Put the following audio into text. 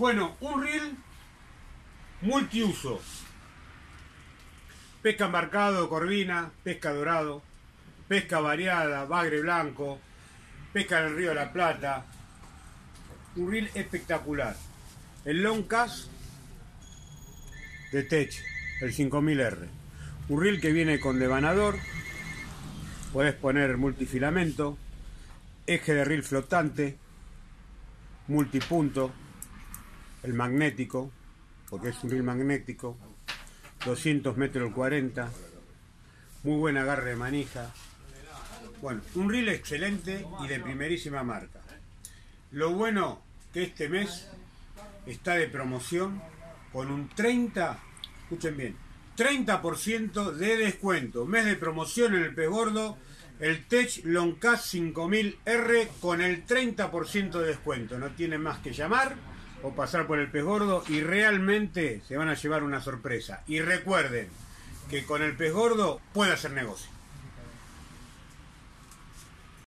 Bueno, un reel multiuso. Pesca embarcado, corvina, pesca dorado, pesca variada, bagre blanco, pesca en el río de la Plata. Un reel espectacular. El long cast de Tech, el 5000R. Un reel que viene con devanador, Puedes poner multifilamento, eje de reel flotante, multipunto, el magnético, porque es un reel magnético, 200 metros el 40, muy buen agarre de manija. Bueno, un reel excelente y de primerísima marca. Lo bueno que este mes está de promoción con un 30, escuchen bien, 30% de descuento. Mes de promoción en el pez gordo, el Tech Longcast 5000R con el 30% de descuento. No tienen más que llamar o pasar por el pez gordo y realmente se van a llevar una sorpresa. Y recuerden que con el pez gordo puede hacer negocio.